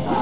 Bye.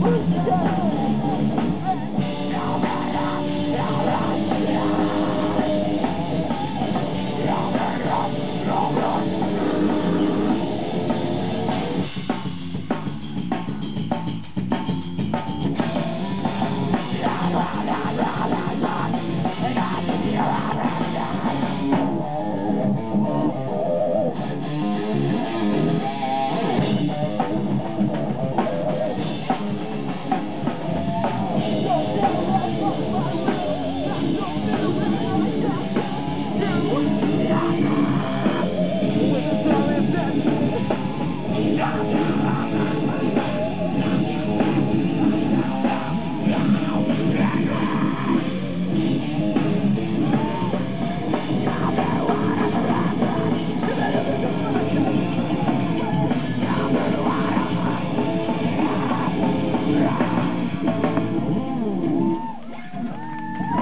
Yeah.